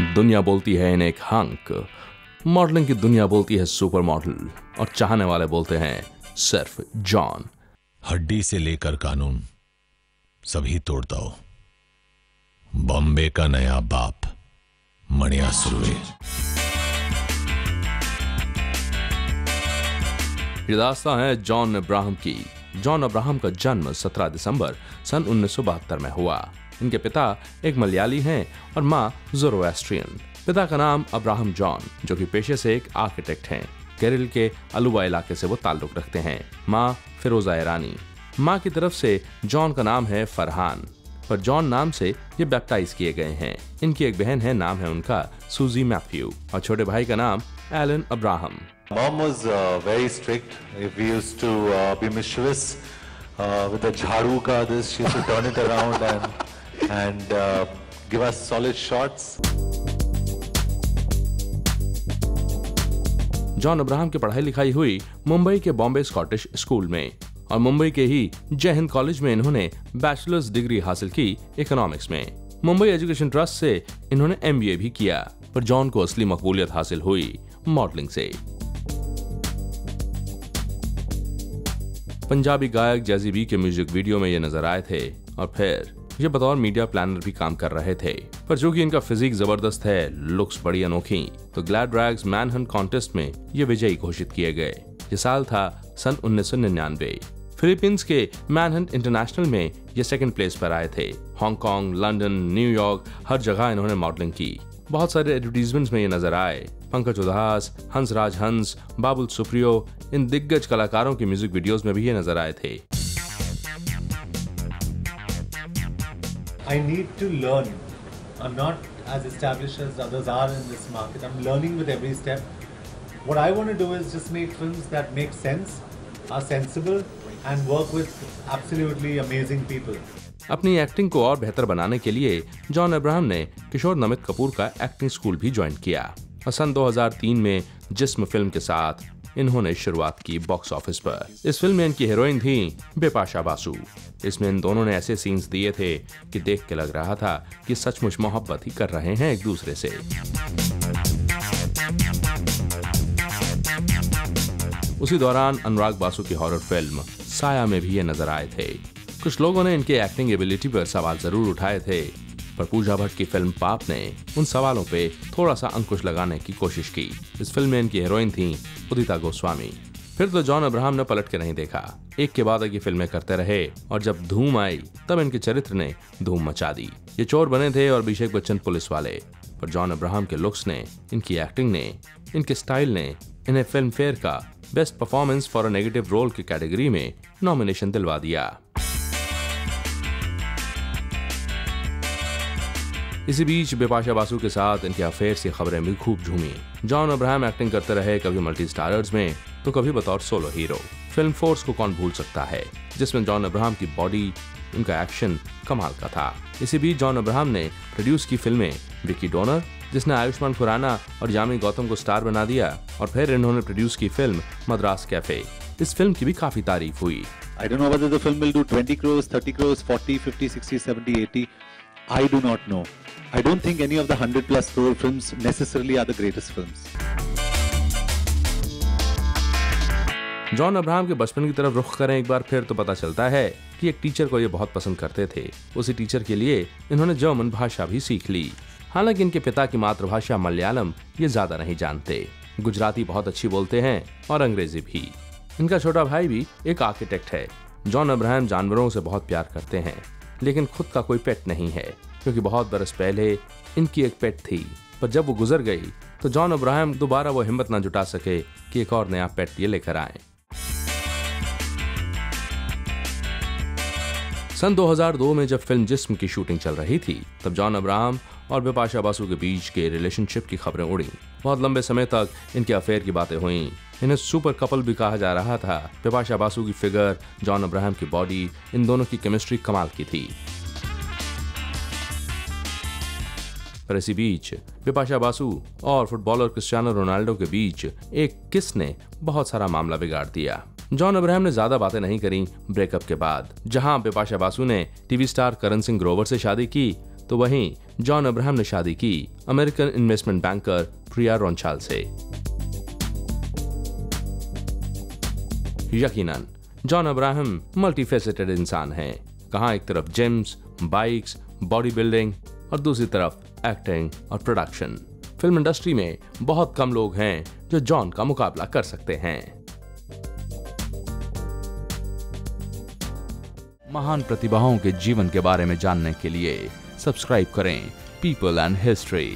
दुनिया बोलती है इन्हें एक हंक। मॉडलिंग की दुनिया बोलती है सुपर मॉडल और चाहने वाले बोलते हैं सिर्फ़ जॉन। हड्डी से लेकर कानून सभी तोड़ता हो। बॉम्बे का नया बाप मणिया सुरवे। ये दास्तां है जॉन अब्राहम की। जॉन अब्राहम का जन्म 17 दिसंबर सन उन्नीस सौ बहत्तर में हुआ। इनके पिता एक मलयाली हैं और माँ जोरोएस्ट्रियन। पिता का नाम अब्राहम जॉन जो कि पेशे से एक आर्किटेक्ट हैं। केरल के अलुवा इलाके से वो ताल्लुक रखते हैं। माँ फिरोजा ईरानी। माँ की तरफ़ से जॉन का नाम है फरहान पर जॉन नाम से ये बैप्टाइज किए गए हैं। इनकी एक बहन है नाम है उनका सूजी मैथ्यू और छोटे भाई का नाम Alan Abraham. Mom was uh, very strict. If we used to uh, be mischievous uh, with the jharu ka this, she used to turn it around and and uh, give us solid shots. John Abraham की पढ़ाई लिखाई हुई मुंबई के Bombay Scottish school में। और मुंबई के ही जय Hind college में इन्होंने बैचलर्स डिग्री हासिल की इकोनॉमिक्स में। मुंबई एजुकेशन ट्रस्ट से इन्होंने एमबीए भी किया पर जॉन को असली मकबूलियत हासिल हुई मॉडलिंग से। पंजाबी गायक जैजी बी के म्यूज़िक वीडियो में ये नज़र आए थे और फिर ये बतौर मीडिया प्लानर भी काम कर रहे थे, पर जो कि इनका फिजिक ज़बरदस्त है लुक्स बड़ी अनोखी तो ग्लैड ड्रैग्स मैनहन कॉन्टेस्ट में ये विजयी घोषित किए गए। ये साल था सन उन्नीस फिलीपींस के मैनहंट इंटरनेशनल में ये सेकंड प्लेस पर आए थे। हांगकांग लंदन न्यूयॉर्क हर जगह इन्होंने मॉडलिंग की। बहुत सारे एडवर्टीजमेंट्स में ये नज़र आए। पंकज उदास, हंसराज हंस, बाबुल सुप्रियो, इन दिग्गज कलाकारों के म्यूज़िक वीडियोस में भी ये नज़र आए थे। I need to learn. I'm not as established as others are in this market. I'm learning with every step. What I want to do is just make films that make sense, are sensible, and work with absolutely amazing people. अपनी acting को और बेहतर बनाने के लिए John Abraham ने किशोर नमित कपूर का acting school भी ज्वाइन किया और सन 2003 में जिस्म फ़िल्म के साथ इन्होंने शुरुआत की बॉक्स ऑफ़िस पर। इस फ़िल्म में इनकी हीरोइन थी बिपाशा बासु। इसमें इन दोनों ने ऐसे सीन्स दिए थे कि देख के लग रहा था कि सचमुच मोहब्बत ही कर रहे हैं एक दूसरे से। उसी दौरान अनुराग बासु की हॉरर फ़िल्म साया में भी ये नज़र आए थे। कुछ लोगों ने इनके एक्टिंग एबिलिटी पर सवाल ज़रूर उठाए थे। पर पूजा भट्ट की फ़िल्म पाप ने उन सवालों पे थोड़ा सा अंकुश लगाने की कोशिश की। इस फ़िल्म में इनकी हीरोइन थी उदिता गोस्वामी। फिर तो जॉन अब्राहम ने पलट के नहीं देखा। एक के बाद एक फ़िल्में करते रहे और जब धूम आई, तब इनके चरित्र ने धूम मचा दी। ये चोर बने थे और अभिषेक बच्चन पुलिस वाले, पर जॉन अब्राहम के लुक्स ने, इनकी एक्टिंग ने, इनके स्टाइल ने, इन्हें फ़िल्म फेयर का best performance for a negative role की कैटेगरी में नॉमिनेशन दिलवा दिया। इसी बीच बिपाशा बासु के साथ इनके अफेयर की खबरें भी खूब झूमी। जॉन अब्राहम एक्टिंग करते रहे कभी मल्टी स्टारर्स में तो कभी बतौर सोलो हीरो फ़िल्म फोर्स को कौन भूल सकता है जिसमें जॉन अब्राहम की बॉडी उनका एक्शन कमाल का था। इसी बीच जॉन अब्राहम ने प्रोड्यूस की फ़िल्में विकी डोनर जिसने आयुष्मान खुराना और यामी गौतम को स्टार बना दिया और फिर इन्होंने प्रोड्यूस की फ़िल्म मद्रास कैफ़े। इस फ़िल्म की भी काफ़ी तारीफ़ हुई। Whether the film will do 20 crores, 30 crores, 40, 50, 60, 70, 80. I do not know. I don't think any of the 100 plus crore films necessarily are the greatest films. John Abraham के बचपन की तरफ़ रुख करें एक बार फिर तो पता चलता है कि एक टीचर को ये बहुत पसंद करते थे। उसी टीचर के लिए इन्होंने जर्मन भाषा भी सीख ली। हालाँकि इनके पिता की मातृभाषा मलयालम, ये ज़्यादा नहीं जानते। गुजराती बहुत अच्छी बोलते हैं और अंग्रेज़ी भी। इनका छोटा भाई भी एक आर्किटेक्ट है। जॉन अब्राहम जानवरों से बहुत प्यार करते हैं। लेकिन खुद का कोई पेट नहीं है, क्योंकि बहुत बरस पहले इनकी एक पेट थी। पर जब वो गुजर गई तो जॉन अब्राहम दोबारा वो हिम्मत ना जुटा सके कि एक और नया पेट ये लेकर आए। सन 2002 में जब फ़िल्म जिस्म की शूटिंग चल रही थी, तब जॉन अब्राहम और बिपाशा बासु के बीच के रिलेशनशिप की खबरें उड़ी। बहुत लंबे समय तक इनके अफेयर की बातें हुई। इन्हें सुपर कपल भी कहा जा रहा था। बिपाशा बासु की फिगर जॉन अब्राहम की बॉडी इन दोनों की केमिस्ट्री कमाल की थी। पर इसी बीच, बिपाशा बासु और फुटबॉलर क्रिस्टियानो रोनाल्डो के बीच एक किस ने बहुत सारा मामला बिगाड़ दिया। जॉन अब्राहम ने ज़्यादा बातें नहीं करी ब्रेकअप के बाद, जहाँ बिपाशा बासु ने टीवी स्टार करण सिंह ग्रोवर से शादी की तो वहीं जॉन अब्राहम ने शादी की American investment banker Priya Runchal से। यकीनन, जॉन अब्राहम मल्टीफेसेटेड इंसान हैं। कहाँ एक तरफ़ जिम्स, बाइक्स बॉडी बिल्डिंग और दूसरी तरफ़ एक्टिंग और प्रोडक्शन। फ़िल्म इंडस्ट्री में बहुत कम लोग हैं जो जॉन का मुकाबला कर सकते हैं। महान प्रतिभाओं के जीवन के बारे में जानने के लिए सब्सक्राइब करें। People and history